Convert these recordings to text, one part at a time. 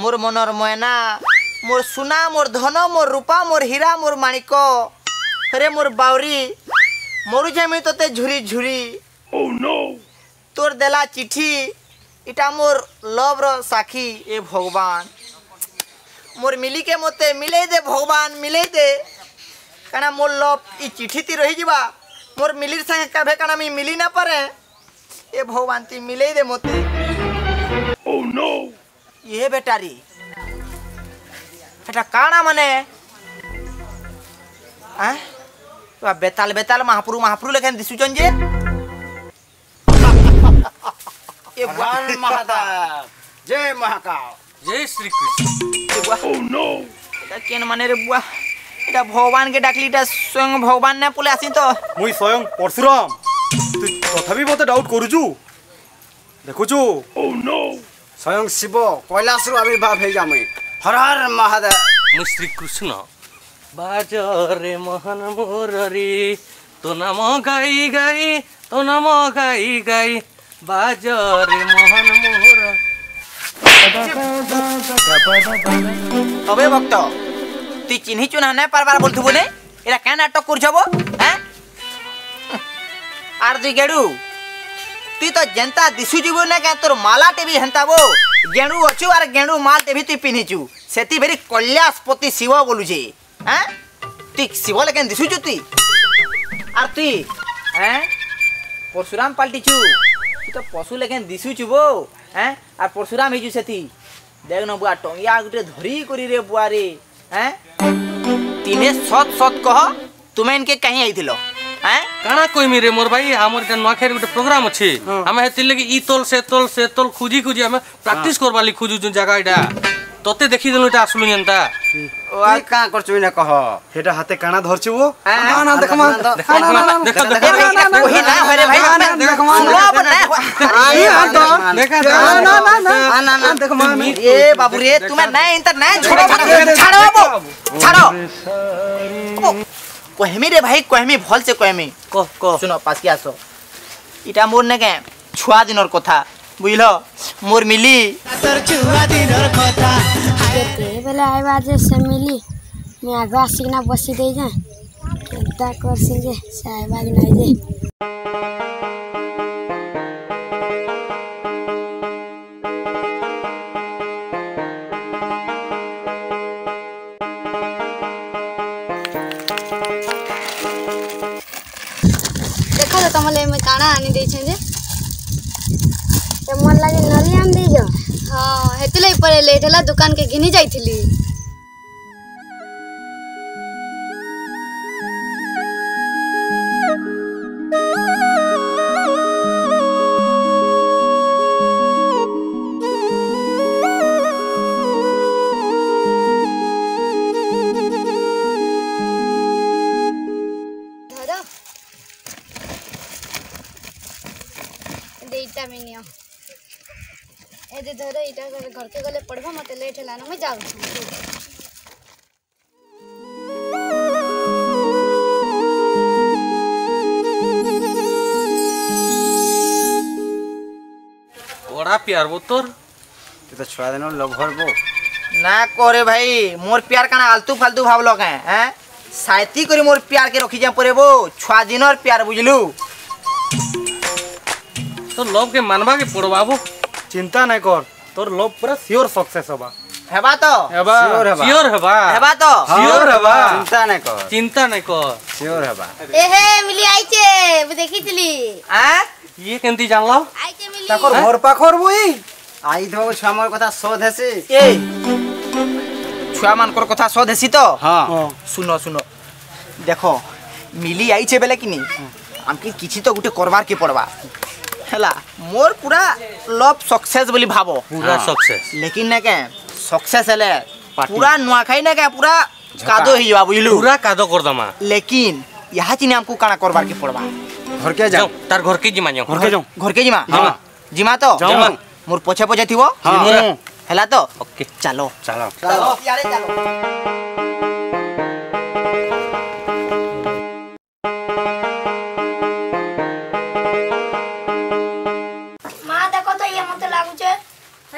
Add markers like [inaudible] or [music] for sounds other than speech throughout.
মোর মনর ময়না মোর সোনা মোর ধন মোর রূপা মোর হীরা মোর মাণিক। রে মোর বাউরি মরুছে আমি তোতে ঝুরি ঝুরি তোর দেলা চিঠি এটা মোর লভর সাক্ষী এ ভগবান মোর মিলিকে মতে মিলেই দে ভগবান মিলেই দে। কারণ মোর লভ ই চিঠিতি রহিযা মোর মিলির সাথে কেবে কারণ আমি মিলি না পারে এ ভগবান তুই মিলেই দে মতে। ये बेटारी एटा काना माने आ तो बेताल बेताल महापुरु महापुरु लेखन दिसुचन जे ए भगवान महादेव जय महाकाल जय श्री कृष्ण ओह नो এটা কেন মানে রে বুয়া এটা ভগবানকে ডাকলি এটা স্বয়ং ভগবান না পলে আসি তো মুই স্বয়ং পরশুরাম তুই তথাপি মতে ডাউট করুছু দেখুছু ও নো স্বয়ং শিব কৈলাসରୁ আবির্ভাব হয়ে ହେଇଯାମେ হর হর মহাদেব মু শ্রীকৃষ্ণ বাজ রে মহান মোরি তো নাম গাই গাই তো নাম গাই গাই বাজ রে মহান মোর তবে ভক্ত তুই চিহ্নিছু না নাই পারবার বলথু বলে? এটা কেন নাটক করছব হ্যাঁ আর তুই গেড়ু ती तो जेंता दिसु जीव ने के तोर माला टे भी हंता बो गेणु अछु आर गेणु माल टे भी ती पिनिचू सेती भरी कल्यास्पति शिव बोलु जे हैं? हाँ? ती शिव लगे दिसु जु ती। आर ती, हैं? परशुराम पलटी छु ती तो पशु लगे दिशु छु बो हैं? हाँ? आर परशुराम हिजु सेती। देख न बुआ, टोंगिया गुटे धरी करी रे बुआ रे। हैं? तिने सत सत कह, तुमे इनके कहीं आई थिलो কাଣା কইমি রে মোর ভাই আমার এটা নোয়াখাইর গোটে প্রোগ্রাম আছে আমি হেতির লাগি ই তোল সে তোল সে তোল খুঁজি খুঁজি আমি প্র্যাকটিস করবার লাগি খুঁজুছু জায়গা এটা তোতে দেখি দেলু এটা আসলু এনতা ও আর কা করছু না কহ এটা হাতে কানা ধরছু ও না না দেখ বাবু রে তুমি ছাড়ো ছাড়ো কহমি রে ভাই কহমি ভালসে কহমি কহ কহ শুন পাশি আস এটা মোর নাকি ছুয়া দিনর কথা বুঝল মোর মিলি বেলে আইবা যে সে মিলি মু আগ আসিকিনা বসি দেই যা কেনটা করছি যে সে আইবা কি নাই যে ଦେଇଛେଁ ଯେ ତମର ଲାଗି ନଲି ଆନି ଦେଇଛ ହଁ ହେଥିଲାଗି ପରେ ଲେଟ୍ ହେଲା ଦୋକାନକେ ଘିନି ଯାଇଥିଲି এইটা আমি নিও এতে ধরো এইটা ঘরকে গেলে পড়বো মতো লেট হলান আমি যাচ্ছি ওরা পিয়ার তোর তুই তো ছড়া দিন লভ করবো না করে ভাই মোর পিয়ার কানা আলতু ফালতু ভাবল কেন হ্যাঁ সাইতি করে মোর পিয়ারকে রখি যা পড়েবো ছুয়া দিনর পিয়ার বুঝলু তোর লভকে মানবাকে পড়বাবো চিন্তা নাই কর। তোর লোভ পুরা সিওর সাকসেস হবা। হেবা তো? হেবা? সিওর হেবা। হেবা? তো? সিওর হ্যাঁ, হেবা? চিন্তা নাই কর। চিন্তা নাই কর। সিওর হেবা। এ হে মিলি আইছে দেখিছিলি। আ? ইয়ে কেনতি জানলাম আইছে মিলি। তাকর ভর হ্যাঁ? পা কর করবই আই ধো সময় কথা শোধ হেসি। এই! ছুয়া মানকর কথা শোধ হেসি তো? হ্যাঁ। শুনো শুনো। দেখো মিলি আইছে বেলে কিনি। আমকে কিছু তো গুটে করবার কি পড়বা। ହେଲା ମୋର ପୁରା ଲଭ୍ ସକ୍ସେସ୍ ବୋଲି ଭାବ ପୁରା ସକ୍ସେସ୍ ଲେକିନ୍ ନା କେ ସକ୍ସେସ୍ ହେଲେ ପୁରା ନୂଆଖାଇ ନା କେ ପୁରା କାଦ ହେଇଯିବା ବୁଝିଲୁ ପୁରା କାଦ କରିଦେମା ଲେକିନ୍ ଏହା ଚିନି ଆମକୁ କାଣା କରବାର୍ କେ ପଡ଼ବା ଘରକେ ଯାଉ ତାର ଘରକେ ଯିମା ଯାଉ ଘରକେ ଯାଉ ଘରକେ ଯିମା ଯିମା ତ ମୋର ପଛେ ପଛେ ଥିବ ହେଲା ତ ଓକେ ଚାଲ ଚାଲ ଚାଲ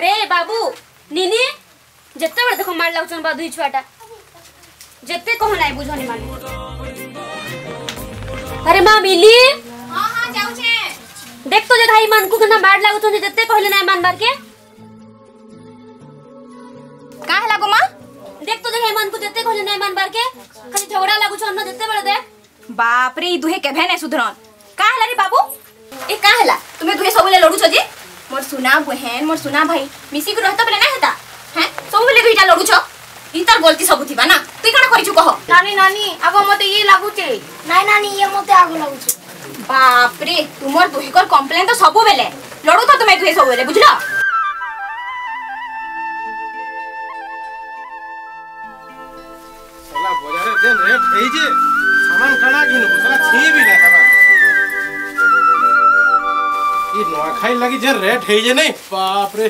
రే బాబు నిని ଯେତେ ବେଳେ ଦେଖ ମାଡ଼ ଲାଗୁଛନ୍ତି ବା ଦୁଇ ଛୁଆଟା ଯେତେ କହ ନାହିଁ ବୁଝନି ମାନେ ଆରେ ମା ମିଲି ଦେଖ ତ ଦେଖା ଏମାନଙ୍କୁ କେନ୍ତା ମାଡ଼ ଲାଗୁଛନ୍ତି ଯେତେ କହିଲେ ନାହିଁ ମାନବାର କେ କା ହେଲା ଗୋ ମା ଦେଖ ତ ଦେଖ ଏମାନଙ୍କୁ ଯେତେ କହିଲେ ନାହିଁ ମାନବାର କେ ଖାଲି ଝଗଡ଼ା ଲାଗୁଛନ୍ ନା ଯେତେବେଳେ ଦେଖ ବାପରେ ଇ ଦୁହେ କେଭେ ନାଇଁ ସୁଧରନ୍ କା ହେଲା ରେ ବାବୁ ଏ କା ହେଲା ତୁମେ ଦୁହେ ସବୁବେଳେ ଲଢୁଛ ଯେ মোর সুনা বুহেন মোর সুনা ভাই মিশিকি রহত বেলে না হেতা? হ্যাঁ? সবুলে দুইটা লড়ুছ? ই তার গলতি সবু থিবা না? তুই কোন করিছু কহ? নানি নানি আগ মতে ইয়ে ই লাগুছে নাই নানি ই মতে আগ লাগুছে বাপ রে তোমার দুহিকর কমপ্লেন তো সবু বেলে লড়ু তো তুমি দুহে সবু বেলে বুঝলো? সালা বাজারে যে রেট এই যে সামান কানা কিনবো সালা ছিবি না খাবা ଇ ନୂଆଖାଇ ଲାଗି ଯେ ରେଟ୍ ହେଇଛେ ନାଇଁ ବାପରେ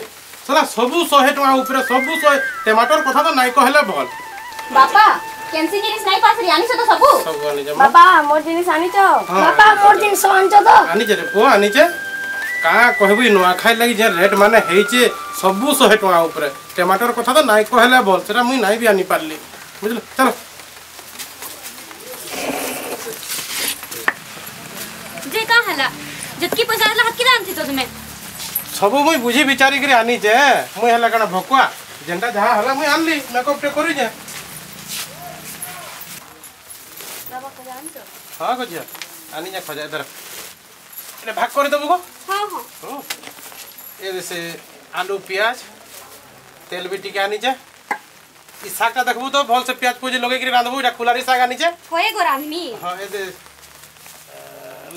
ସାରା ସବୁ ଶହେ ଟଙ୍କା ଉପରେ ସବୁ ଶହେ ଟମାଟର କଥା ତ ନାଇଁ କହିଲେ ଭଲ ବାପା କେନ୍ସି ଜିନିଷ ନାଇଁ ପାସରି ଆନିଛ ତ ସବୁ ସବୁ ଆନିଛ ବାପା ମୋର ଜିନିଷ ଆନିଛ ବାପା ମୋର ଜିନିଷ ଆନିଛ ତ ଆନିଛେ ରେ ପୁଅ ଆନିଛେ କାଁ କହିବୁ ଇ ନୂଆଖାଇ ଲାଗି ଯେ ରେଟ୍ ମାନେ ହେଇଛେ ସବୁ ଶହେ ଟଙ୍କା ଉପରେ ଟମାଟର କଥା ତ ନାଇଁ କହିଲେ ଭଲ ସେଟା ମୁଇଁ ନାଇଁ ବି ଆନିପାରିଲି ବୁଝିଲୁ ଚାଲ ଯେ କାଁ ହେଲା जतकी पैसा आला हतकी दान थी तो तुम्हें सबु मुई बुझी विचारी करे आनी जे मुई हला कणा भकुआ जेंटा जहा हला मुई आनली मेकअप टे करू जे बाबा को जान तो हाँ को जे आनी जा खजा इधर એટલે ભાગ કરી દઉં કો હા હા એ દેશે આલુ પ્યાજ তেল বি টিকে আনিছে ই শাকটা দেখবু তো ভালসে পেঁয়াজ পুজি লগাই করে রাঁধবু এটা খুলারি শাক আনিছে হয়ে গো রাঁধমি হ্যাঁ এতে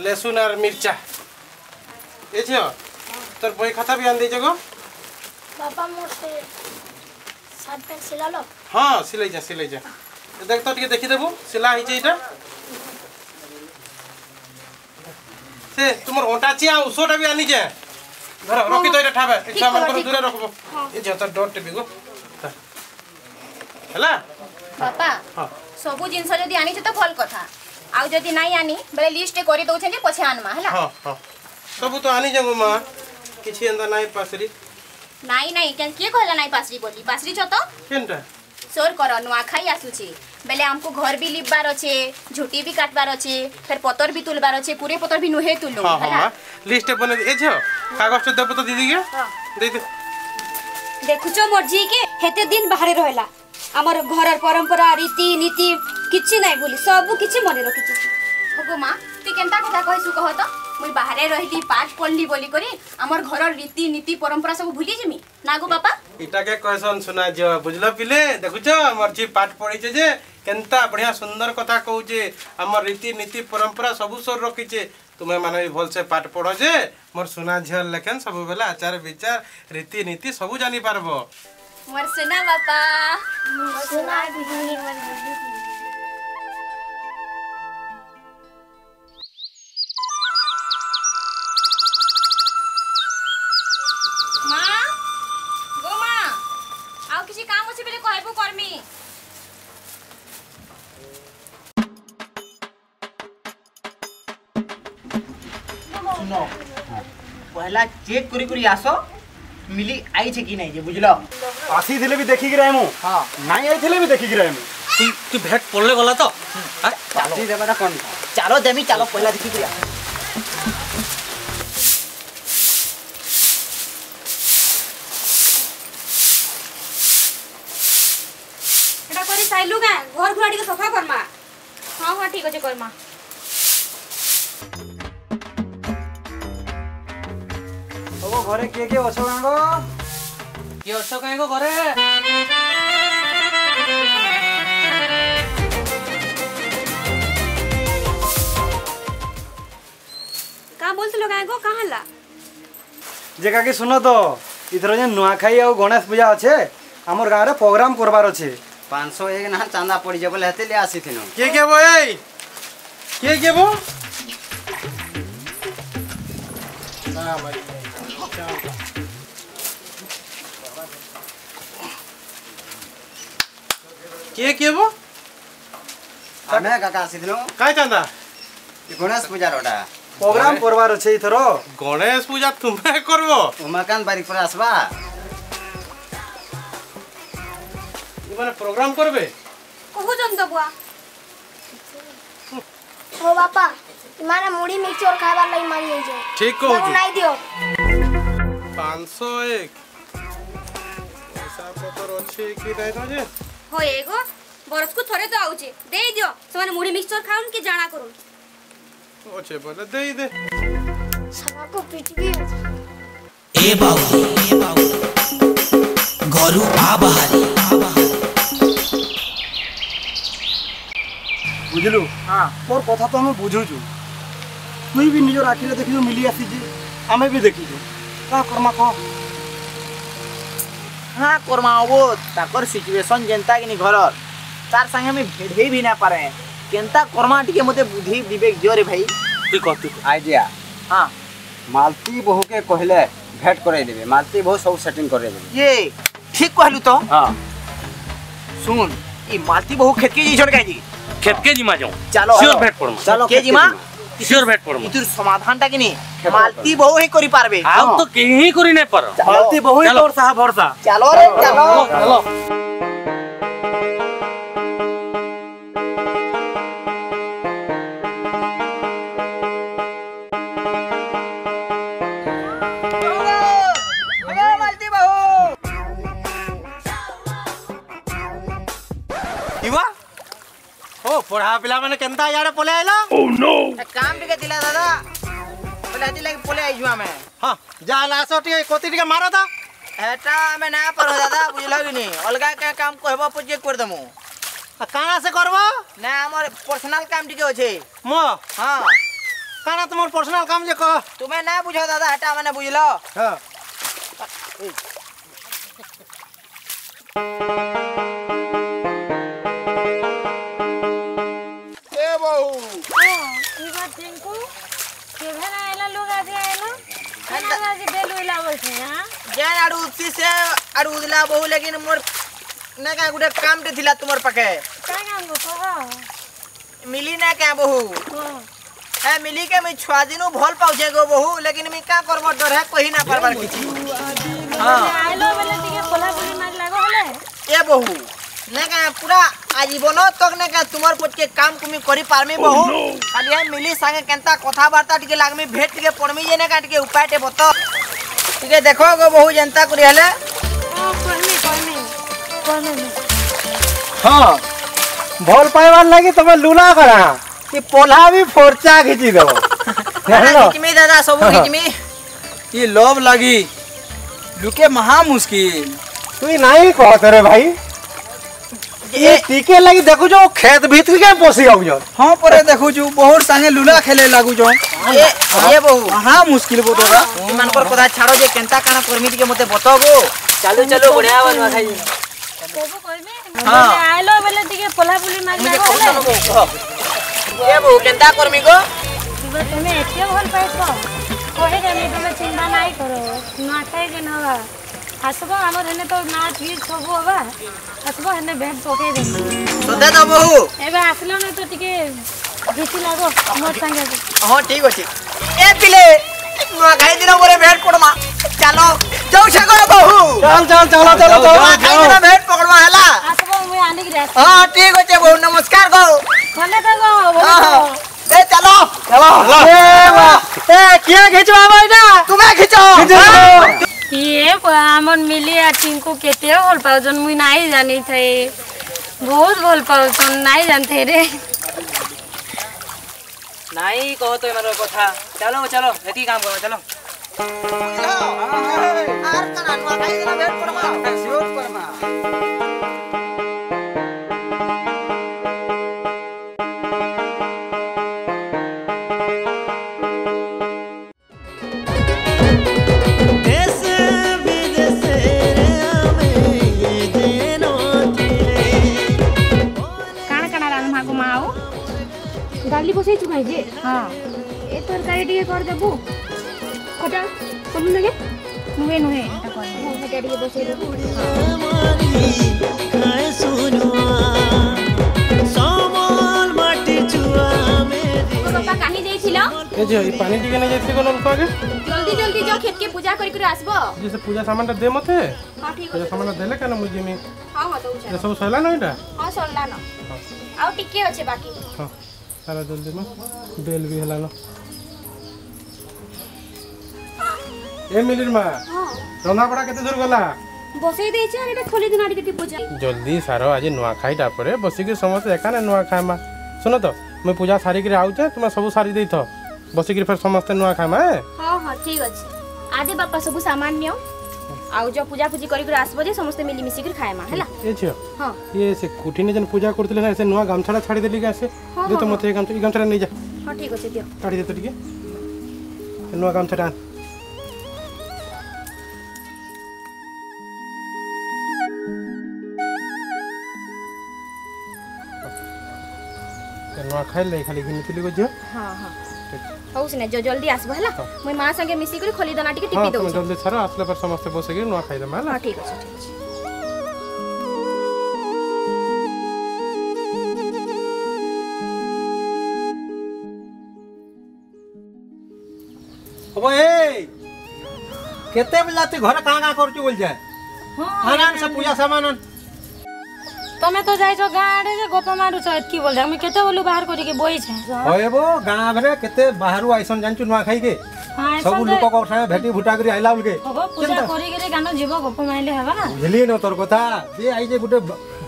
লেসুন আর মির্চা ଏ ଝିଅ তোর বই খাতা ବି ଆଣିଦେଇଛେ ଗো ବାପା ମୋର ସେ ସାର୍ଟ ପ୍ୟାଣ୍ଟ ସିଲାଲ ହଁ ସିଲେଇଛେ ସିଲେଇଛେ দেখ তো ଟିକେ ଦେଖିଦେବୁ ସିଲା ହେଇଛି ଏଇଟା ସେ ତୁମର ଅଣ୍ଟା ଚିଆ ଔଷଧଟା ବି ଆନିଛେ ଧର ରଖି ତ ଏଇଟା ଠାବେ ଏ ଛୁଆମାନଙ୍କର ଦୂରେ ରଖବ ଏ ଝିଅ ତୋର ଡରଟେ ବି ଗো ହେଲା ବାପା ହଁ ସବୁ ଜିନିଷ ଯଦି ଆଣିଛ ତ ଭଲ କଥା ଆଉ ଯଦି ନାଇଁ ଆନି ବେଲେ ଲିଷ୍ଟ କରି ଦଉଛେ ଯେ ପଛେ ଆନମା ହେଲା ହଁ ହଁ ସବୁ ତ ଆଣିଛେ ମା କିଛି ଏନ୍ତା ନାଇଁ ପାସରି ନାଇଁ ନାଇଁ କେନ୍ କିଏ କହିଲା ନାଇଁ ପାସରି ବୋଲି ପାସରିଛ ତ କେନ୍ଟା ସୋର କର ନୂଆଖାଇ ଆସୁଛି ବେଲେ ଆମକୁ ଘର ବି ଲିପବାର ଅଛେ ଝୁଟି ବି କାଟବାର ଅଛେ ଫେର ପତର ବି ତୁଲବାର ଅଛେ ପୁରେ ପତର ବି ନୁହେଁ ତୁଲୁ ଲିଷ୍ଟ ବନେ ଏ ଝିଅ କାଗଜ ଦେବ ତ ଦିଦି କେ ଦେଇ ଦେ ଦେଖୁଛ ମୋର ଝି କେ ହେତେ ଦିନ ବାହାରେ ରହିଲା ଆମର ଘରର ପରମ୍ପରା ରୀତି ନୀତି କିଛି ନାଇଁ ବୋଲି ସବୁ କିଛି ମନେ ରଖିଛି ହଗୁ ମା ତୁଇ କେନ୍ତା କଥା କହିଛୁ କହ ତ মুই বাহারে রহিলি পাঠ পড়লি বলি করি আমার ঘরর রীতি নীতি পরম্পরা সব ভুলি জিমি না গো বাপা? এটাকে কয়সন শোনা যা বুঝল পিলে? দেখুছ আমার যে পাঠ পড়িছে যে কেনতা বঢ়িয়া সুন্দর কথা কହୁছে আমার রীতি নীতি পরম্পরা সবু সর রকিছে তুমি মানে ভালসে পাঠ পড়ো যে মোর সোনা ঝিওর লেখেন সবুবেলা আচার বিচার রীতি নীতি সবু জানি পারব মোর সোনা বাপা। মোর সোনা দিদি মোর দিদি শুন পহলা চেক করি করি আস মিলি আইছে কি নাই যে বুঝল আসিলে বি দেখি রে মু হ্যাঁ নাই আইলে বি দেখি রে মু তুই তুই ভেট পড়লে গলা তো চালো দেবাটা কোন চালো দেমি চালো পহলা দেখি করি আস 왔어 가이거 거래 কা বলছিল গায়ে গো কাহালা যে কাকি শুন তো ইথর যে নুয়াখাই আর গণেশ পূজা আছে আমার গাঁরে প্রোগ্রাম করবার আছে পাঁচশো এক না চাঁদা পড়িছে বলে হেতে লিয়ে আসিছিল কে কেব এই কে কেব না ভাই କିଏ କିଏ ବୋ ଆମେ କାକା ଆସିଥିଲୁ କାଇଁ ଚାନ୍ଦା ଗଣେଶ ପୂଜାର ଓଟା ପ୍ରୋଗ୍ରାମ କରବାର ଅଛି ଏଥର ଗଣେଶ ପୂଜା ତୁମେ କରବ ଉମାକାନ୍ତ ବାରିକ ପରେ ଆସବା ମାନେ ପ୍ରୋଗ୍ରାମ କରବେ କହୁଛନ୍ ତ ବୁଆ ମୋ ବାପା ମାନେ ମୁଢ଼ି ମିକ୍ସଚର ଖାଇବାର ଲାଗି ମାରି ଯାଇଛ ଠିକ କହୁଛୁ ନାଇଁ ଦିଅ 501 ପଇସା ପତ୍ର ଅଛି କି ନାଇଁ ଯେ হয়ে গো। বরফকু থরে তো আউছে দেই দিও। সেমানে মুড়ি মিক্সচার খাউন কি জানা করুন ওছে বলে দেই দে সালাকো পিটিবি এ বাউ এ বাউ গরু আবাহারি বুঝলু হ্যাঁ তোর কথা তো আমি বুঝুছু তুই বি নিজ আখিরে দেখিছু মিলি আসিছি আমি বি দেখিছু কা কর্মা কহ କାଣା କର୍ମା ଓ ତାଙ୍କର ସିଚୁଏସନ୍ ଯେନ୍ତା କିନି ଘରର ତାର ସାଙ୍ଗେ ଆମେ ଭିଡ଼େଇ ବି ନା ପାରେ କେନ୍ତା କର୍ମା ଟିକେ ମୋତେ ବୁଝେଇ ବିବେକ ଦିଅରେ ଭାଇ ଠିକ ଆଇଡ଼ିଆ ହଁ ମାଲତି ବୋହୂକେ କହିଲେ ଭେଟ କରାଇ ଦେବେ ମାଲତି ବୋହୂ ସବୁ ସେଟିଂ କରାଇ ଦେବେ ଇଏ ଠିକ କହିଲୁ ତ ହଁ ଶୁଣ ଇ ମାଲତି ବୋହୂ ଖେତକି ଯାଇଛନ୍ କାହିଁକି खेत के जिमा जाऊँ चलो भेट पड़ो चलो के जिमा কিশোর ভেট পড়ব ইতুর সমাধানটা কিনি মালতি বহু হি করি পারবে। আম তো কেহি করি নাই পার। মালতি বহু তোর সাহা ভরসা। চলো রে চলো। ପିଲାମାନେ କେନ୍ତା ଇଆଡ଼େ ପଳେଇ ଆଇଲ କାମ ଟିକେ ଥିଲା ଦାଦା ବୋଲେ ହେଥିଲାଗି ପଳେଇ ଆଇଛୁ ଆମେ ହଁ ଯାହା ହେଲେ ଆସ ଟିକେ କତି ଟିକେ ମାର ତ ହେଟା ଆମେ ନା ପାରୁ ଦାଦା ବୁଝିଲ କି ନି ଅଲଗା କାଁ କାମ କହିବ ପଛେ କରିଦେମୁ କାଣା ସେ କରବ ନା ଆମର ପର୍ସନାଲ କାମ ଟିକେ ଅଛେ ମୋ ହଁ କାଣା ତୁମର ପର୍ସନାଲ କାମ ଯେ କହ ତୁମେ ନା ବୁଝ ଦାଦା ହେଟା ଆମେ ନା ବୁଝିଲ ହଁ आडू उदला बहु लेकिन मोर ना का गुटे काम टे थिला तुमर पाके। का काम गो कह? मिली ना क्या बहु? है। मिली के मैं छुआ दिनु भल पाउछे गो बहु लेकिन मैं का करबो डर है कहि ना परबार किछि। हाँ। आइलो बेले टिके पोला पुली मार लागो हले। ए बहु ना का पूरा आजीवन तक ना का तुमर पट के काम कुमी करी पारमी बहु। खाली है मिली संगे केनता कथा वार्ता टिके लागमी भेट टिके पड़मी जे ना का टिके उपाय टे बत। टिके हाँ भल पाइबार लगी तो तुम लुला करा। कि पोला भी फोर्चा खींची दो। खिचमी दादा सब खिचमी [laughs] ये लव लगी। लुके महा मुश्किल। तू नहीं कहते रे भाई। ये टीके लगी देखु जो खेत भीतर के पोसी आउ जो। हाँ परे देखु जो बहुत संगे लुला खेले लागु जो। ये ये बहु हाँ मुश्किल बो तोरा मन पर कदा छाड़ो जे केनता काना परमिट के मते बताबो चलो चलो बढ़िया बनवा खाई ସବୁ କହିବି ଆଇଲ ବେଲେ ଟିକେ ପଲାପୁଲି ମାଗିବ କେନ୍ତା କରମି ଗୋ তুমি এতে ভালো পাইছ কহে জানি তুমি চিন্তা নাই করো নটাই দিন হবা আসব আমার হেনে তো নাচ গীত সব হবা। আসব হেনে ভেট পকাই দেব সদা দব হু এবে আসলো না তো টিকে গীতি লাগো? মোর সঙ্গে হ্যাঁ ঠিক আছে এ পিলে নগাই দিন পরে ভেট পড়মা চলো। যাও সাগর বহু। চল চল চল চল ভেট आसबो हला आसबो मु आनी रे हाँ ठीक होचे गो नमस्कार गो भले तो। गो हाँ, तो। हाँ। ए चलो। चलो। ए वाह ए किया खिचो आबै ना तुमे खिचो ये हमन मिली आ टिंकू केते होल पाउ जन मुई नाही जानी थे बहुत बोल पाउ जन नाही जानथे रे। नाही कहो तो मारो कथा चलो चलो यति काम करो चलो। ডালি বসাইছু কাই যে হ্যাঁ এ তরকারি টিকে করে দেবু ওটা কোন লাগে নুয়ে নুয়ে এটা করে ওটা দিয়ে বসে খায় সোনুয়া সমল মাটি চুয়া মেরে বাবা কাহি দেইছিল এ যে এই পানি দিকে না যাইতে কোন অল্প আগে জলদি জলদি যাও ক্ষেত কে পূজা করি করে আসবো যে সে পূজা সামানটা দে মতে হ্যাঁ ঠিক আছে সামানটা দেলে কেন মুই জিমি হ্যাঁ হ্যাঁ দউছা এ সব সইলা না এটা হ্যাঁ সইলা না আর টিকে আছে বাকি হ্যাঁ সারা জলদি মা বেল বি হেলানো এ মিলির মা রন্ধা বড়া কেতে দূর গলা বসাই দেইছি আর এটা খুলি দিন আর টিকে পূজা জলদি সারো আজি নোয়া খাই তারপরে বসিকি সমস্ত একানে নোয়া খাইমা শুনো তো মুই পূজা সারিকি আউছে তুমি সব সারি দেইথ বসিকি ফের সমস্ত নোয়া খাইমা হ্যাঁ হ্যাঁ ঠিক আছে আদে বাপা সব সামান নিও আউ যা পূজা পূজি করি করে আসবো যে সমস্ত মিলি মিশি করে খাইমা হেলা এ ঝিও হ্যাঁ ইয়ে সে কুটিনে যেন পূজা করতিলে না সে নোয়া গামছাটা ছাড়ি দেলি গাছে দে তো মতে গামছা গামছাটা নিয়ে যা হ্যাঁ ঠিক আছে দিও ছাড়ি দে তো টিকে নোয়া গামছাটা ଖାଇଲେ ଖାଲି ଘିନିଥିଲି ଝିଅ ହଁ ହଁ ହଉ ସିନା ଜଲ୍ଦି ଆସିବ ହେଲା ମୁଇଁ ମା ସାଙ୍ଗେ ମିଶିକରି ଖଲି ଦନା ଟିକେ ଟିପି ଦଉଛି ଜଲ୍ଦି ଛାର ଆସିଲା ପରେ ସମସ୍ତେ ବସିକି ନୂଆ ଖାଇଦେବା ହେଲା ଠିକ ଅଛି ଠିକ ଅଛି ए केते बेला ते घर कहाँ कहाँ गर्छु बोल्छ आराम से पूजा सामान ତମେ ତ ଯାଇଛ ଗାଁ ଆଡେ ଯେ ଗପ ମାରୁଛ ଏତ୍କି ବୋଲ ଆମେ କେତେ ବୋଲୁ ବାହାର କରିକି ବଇଛେ ହଏ ବୋ ଗାଁ ଭରେ କେତେ ବାହାରୁ ଆଇସନ୍ ଜାଣିଛୁ ନୂଆ ଖାଇକେ ସବୁ ଲୋକ ସାଙ୍ଗେ ଭେଟି ଭୁଟା କରି ଆଇଲା ବେଲକେ ହବ ପୂଜା କରିକିରି ଗାନ ଯିବ ଗପ ମାଇଲେ ହେବା ବୁଝିଲି ନ ତୋର କଥା ଯେ ଆଇଛେ ଗୋଟେ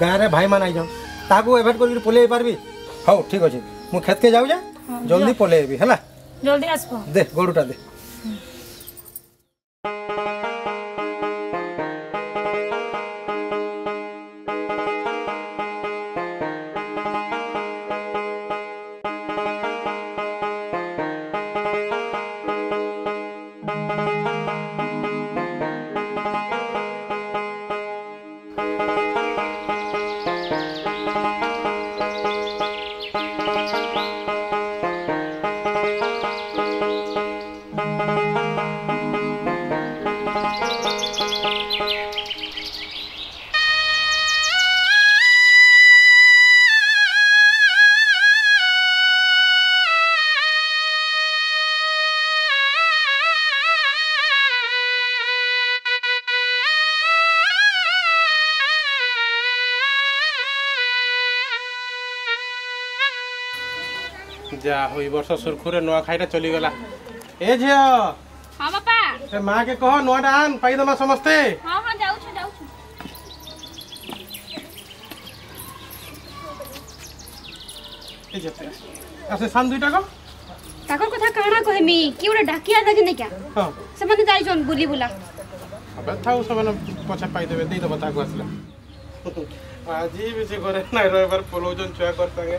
ଗାଁରେ ଭାଇମାନେ ଆଇଛନ୍ ତାକୁ ଏଭେଟ୍ କରିକି ପଲେଇ ପାରବି ହଉ ଠିକ୍ ଅଛି ମୁଁ କ୍ଷେତକେ ଯାଉଛେ ଜଲ୍ଦି ପଲେଇବି ହେଲା ଜଲ୍ଦି ଆସିବ ଦେ ଗରୁଟା ଦେ ଯା ହଉ ଏଇ ବର୍ଷ ସୁରଖୁରେ ନୂଆ ଖାଇଟା ଚଲିଗଲା ଏ ଝିଅ ହଁ ବାପା ସେ ମା କେ କହ ନୂଆଟା ଆନ୍ ପାଇଦମା ସମସ୍ତେ ହଁ ହଁ ଯାଉଛୁ ଯାଉଛୁ ଏ ଝିଅ ଆଉ ସେ ସାନ ଦୁଇଟା କଣ ତାଙ୍କର କଥା କାଣା କହିମି କି ଗୋଟେ ଡାକିଆ ଦେଖି ନାଇଁ ହଁ ସେମାନେ ଯାଇଛନ୍ ବୁଲି ବୁଲା ଏବେ ଥାଉ ସେମାନେ ପଛେ ପାଇଦେବେ ଦେଇଦେବ ତାକୁ ଆସିଲେ ଆଜି ବି ସେ ଘରେ ନାଇଁ ରହିବାର ପଲଉଛନ୍ ଛୁଆ କର ସାଙ୍ଗେ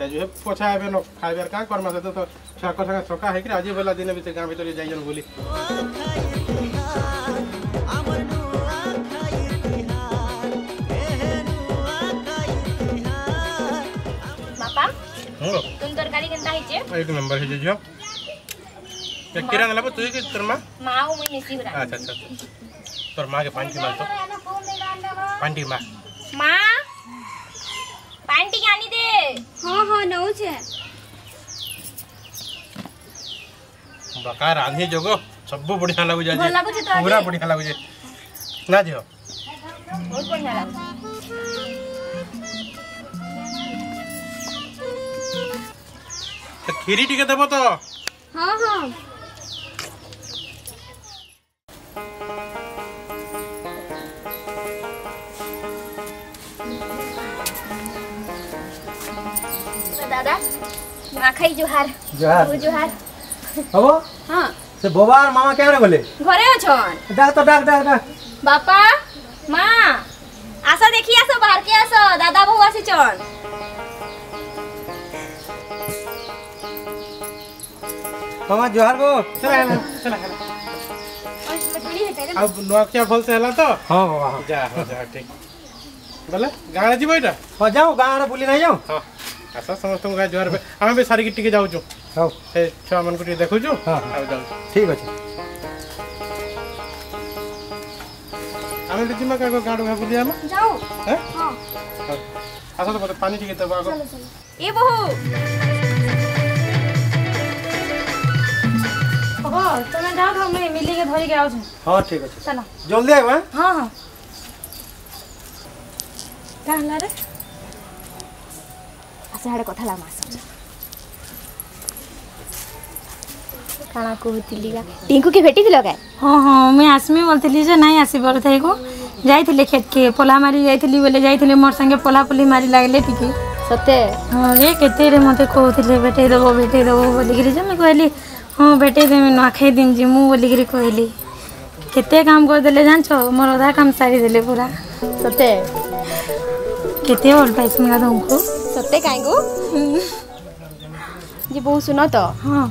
जो है पोछा हेबे न खाइबार का करमा से तो छुआ सा छका है आज वाला दिन भी गाँव भितर जाइन बोली तुम तरकारी केनता एक नंबर जो नला तू तोर माँ नेसी अच्छा अच्छा तोर माँ के पानी की माँ तो पानी माँ माँ હા હા નવું છે બકા રાંધી જોગો સબ્બુ બઢિયા લાગુ છે પૂરા બઢિયા લાગુ છે ના જો બહુ બઢિયા લાગુ ખીરી ટીકે દેવો તો હા હા आखाई जोहार जोहार जोहार হবো হ্যাঁ সে বাবা আর মামা কেমনে বলে ঘরে আছন ডাক তো ডাক ডাক ডাক বাপা মা আসো দেখি আসো বাহার কে আসো দাদা বউ আসিছন মামা জোহার গো চলে হেলা চলে হেলা अब नोकिया भल से हला तो हाँ बाबा जा जा ठीक बोले गाड़ा जीबो एटा हो जाओ गाड़ा बुली नहीं जाओ हाँ ଆସ ସମସ୍ତଙ୍କୁ ଗାଁ ଜୁହାର ହେବେ। ଆମେ ବି ସାରିକି ଟିକେ ଯାଉଛୁ ହଉ ସେ ଛୁଆମାନଙ୍କୁ ଟିକେ ଦେଖୁଛୁ ହଁ। ଆଉ ଯାଉଛୁ ଠିକ୍ ଅଛି ଆମେ ବି ଯିମା କାଗ ଗାଁରୁ ଭାଇ ବୁଲି ଆମେ ଯାଉ ହେଁ ହଁ ହଉ। ଆସ ତ ମୋତେ ପାଣି ଟିକେ ଦେବ ଆଗ ଏ ବୋହୁ ହବ ତମେ ଯାଅ ତ ମୁଇଁ ମିଲିକି ଧରିକି ଆଉଛୁ ହଁ ଠିକ୍ ଅଛି ଚାଲ ଜଲ୍ଦି ଆଇବ ଆଁ? ହଁ ହଁ କାଁ ହେଲା ରେ ଆସ ଆଡ଼େ କଥା ଲାଗ ଆସ କାଣା କହୁଥିଲି ଗା ଟିଙ୍କୁ ଭେଟିଥିଲ କାଏ ହଁ ହଁ ମୁଇଁ ଆସମି ବୋଲଥିଲି ଯେ ନାଇଁ ଆସିପାରୁଥାଇ ଗୋ ଯାଇଥିଲି କ୍ଷେତକେ ପଲା ମାରି ଯାଇଥିଲି ବୋଲେ ଯାଇଥିଲି ମୋର୍ ସାଙ୍ଗେ ପଲା ପଲି ମାରି ଲାଗିଲେ ଟିକେ ସତେ ହଁ ରେ କେତେରେ ମୋତେ କହୁଥିଲେ ଭେଟେଇ ଦେବ ଭେଟେଇ ଦେବ ବୋଲିକିରି ଯେ ମୁଇଁ କହିଲି ହଁ ଭେଟେଇ ଦେମି ନୂଆଖାଇ ଦିନ ଯିମୁ ବୋଲିକିରି କହିଲି କେତେ କାମ କରିଦେଲେ ଜାଣିଛ ମୋର ଅଧା କାମ ସାରିଦେଲେ ପୁରା ସତେ କେତେ ଭଲ ପାଇସୁନ୍ ଗା ତମକୁ सत्ते सत्य को जी बहुत सुनो तो। हाँ।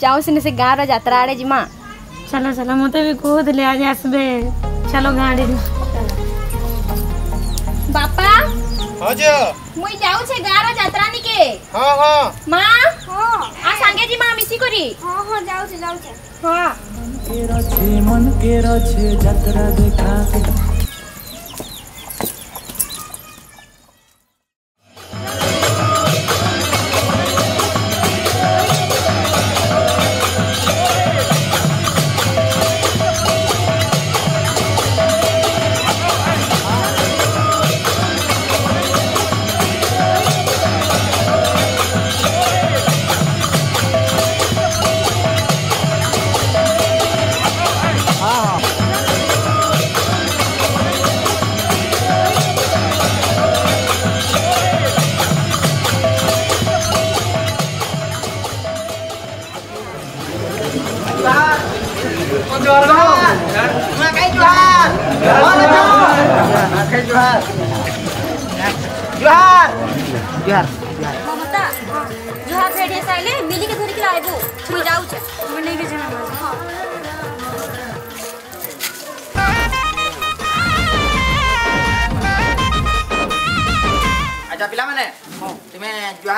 जाओ सिने से गाँव रा यात्रा आड़े जी जीमा चलो चलो मत तो भी खुद कहते आज आसबे चलो गाँव आड़े बापा हाँ जी हाँ। मुई जाऊ छे गाँव रा यात्रा निके हाँ हाँ। माँ हाँ। आ सांगे जी माँ मिसी करी। हाँ हाँ जाऊ छे जाऊ छे। हाँ। केरा छे मन केरा छे यात्रा देखा के।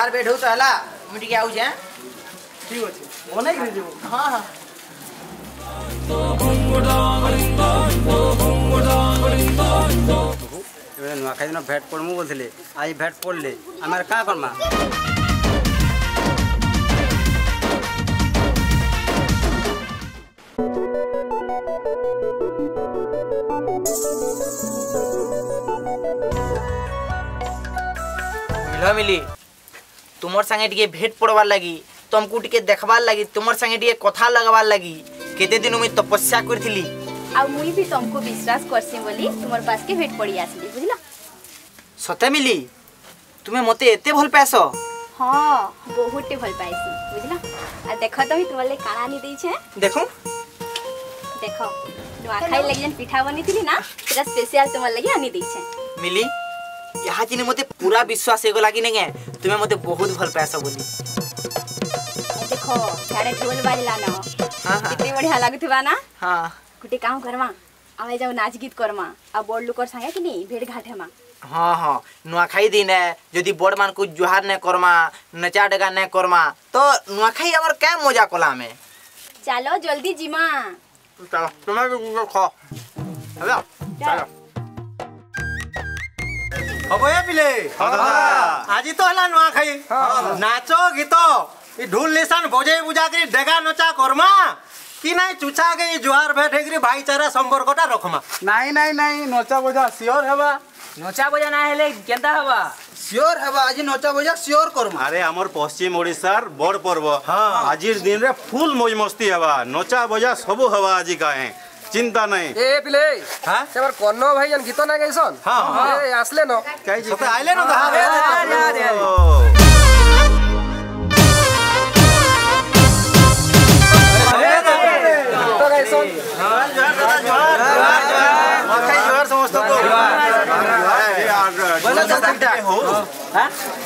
ତୁମେ ଜୁହାର ବେଟ୍ ହଉଛ ହେଲା ମୁଁ ଟିକେ ଆଉଛେ ଆଁ? ଠିକ ଅଛି ବନେଇକିରି ଯିବୁ ହଁ ହଁ ଏବେ ନୂଆଖାଇ ଦିନ ଭେଟ ପଡ଼ମୁ ବୋଲଥିଲେ ଆଜି ଭେଟ ପଡ଼ଲେ ଆମେ ଆର୍ କାଁ କର୍ମା तुमर संगे टे भेट पड़वार लगी तो तुमको टे देखबार लगी तुमर संगे टे कथा लगवार लगी। केते दिन मुई तपस्या करी आ मुई भी तुमको विश्वास करसी बोली तुमर पास के भेट पड़ी आसली बुझला? सते मिली? तुमे मते एते भल पाएस हाँ बहुते भल पाएसी बुझला? आ देखो तो भी तुमले काना नि दै छे। देखो? देखो नुआ खाई लगियन पिठा बनी थी ना [laughs] तेरा स्पेशल तुमर लगी आनी दै छे। मिली? ଯାହା ଚିନି ମୋତେ ପୁରା ବିଶ୍ୱାସ ହେଇଗଲା କି ନେଇକେ ତୁମେ ମୋତେ ବହୁତ ଭଲ ପାଇସ ବୋଲି ଦେଖ ସାଡ଼େ ଢୋଲ ବାଜିଲା ନ କେତେ ବଢ଼ିଆ ଲାଗୁଥିବା ନା ହଁ ଗୋଟେ କାମ କରମା ଆମେ ଯାଉ ନାଚ ଗୀତ କରମା ଆଉ ବଡ଼ ଲୋକର ସାଙ୍ଗେ କି ନି ଭେଟ ଘାଟ ହେମା ହଁ ହଁ ନୂଆଖାଇ ଦିନେ ଯଦି ବଡ଼ମାନଙ୍କୁ ଜୁହାର ନାଇଁ କରମା ନଚା ଡେଗା ନାଇଁ କରମା ତ ନୂଆଖାଇ ଆମର କାଁ ମଜା କଲା ଆମେ ଚାଲ ଜଲ୍ଦି ଯିମା ଚାଲ ତୁମେ ବି ଖ ହେଲା ଚାଲ होबे पिले आजी तो हला नुआ खाई नाचो गीतो ई ढोल लेसान बजे बुजा करी डेगा नचा करमा कि नाही चुचा के जुहार भेट हेकरी भाईचारा संपर्कटा रखमा नाही नाही नाही नचा बजा सियोर हेबा नचा बजा ना हेले केंता हेबा सियोर हेबा आज नचा बजा सियोर करमा अरे हमर पश्चिम ओडिसार बड़ पर्व हाँ आजिर दिन रे फुल मौज मस्ती हेबा नचा बजा सब हेबा आजी काहे চিন্তা নাই। এ পিলে হ্যাঁ? এবার কর্ণ ভাইজান গীত হ্যাঁ, হ্যাঁ। না গাইছন হ্যাঁ। আসলে ন। গাইছে আইলে না সমস্ত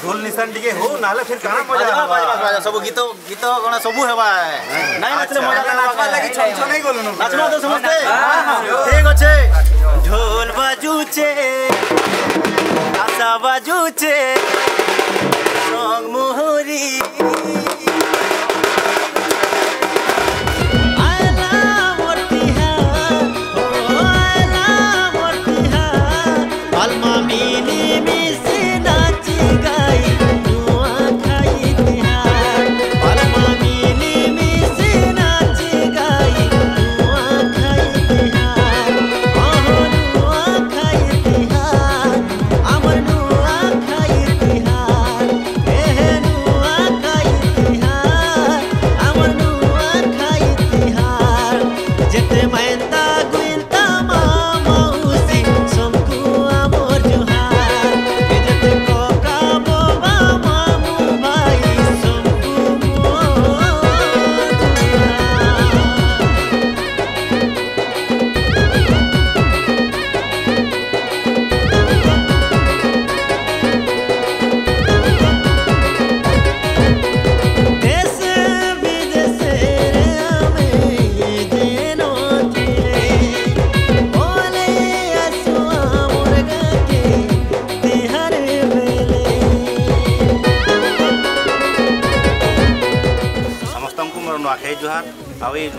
ঢোল নিশান ଟିକେ ହଉ ନହେଲେ ଫିର କାଣା ମଜା ହବା ସବୁ ଗୀତ ଗୀତ କଣ ସବୁ ହେବା ନାଇଁ ନାଚିଲେ ମଜା ନାଚବା ଲାଗି ଛନ ଛନ ହେଇ ଗଲୁନ ନାଚମ ତ ସମସ୍ତେ ଠିକ ଅଛେ ঢোল ବାଜୁଛେ ଆଶା ବାଜୁଛେ ରଙ୍ଗ ମୋହରୀ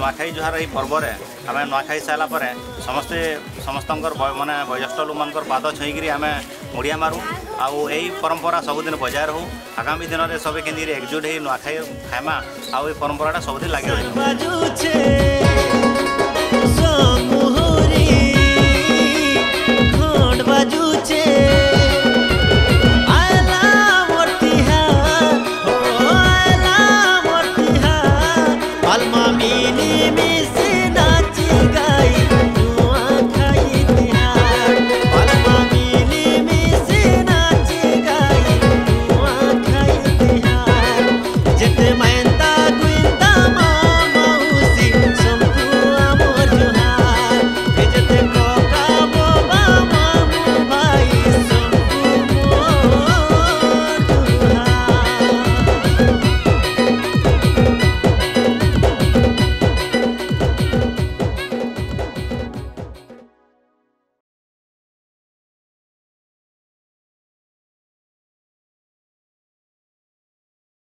ନୂଆଖାଇ ଜୁହାର ଏଇ ପର୍ବରେ ଆମେ ନୂଆଖାଇ ସାରିଲା ପରେ ସମସ୍ତେ ସମସ୍ତଙ୍କର ମାନେ ବୟୋଜ୍ୟେଷ୍ଠ ଲୋକମାନଙ୍କର ପାଦ ଛୁଇଁକିରି ଆମେ ମୁଡ଼ିଆ ମାରୁ। ଆଉ ଏଇ ପରମ୍ପରା ସବୁଦିନ ବଜାୟ ରହୁ। ଆଗାମୀ ଦିନରେ ସବେ କେମିତି ଏକଜୁଟ ହେଇ ନୂଆଖାଇ ଖାଇମା। ଆଉ ଏଇ ପରମ୍ପରାଟା ସବୁଦିନ ଲାଗି ରହିବ।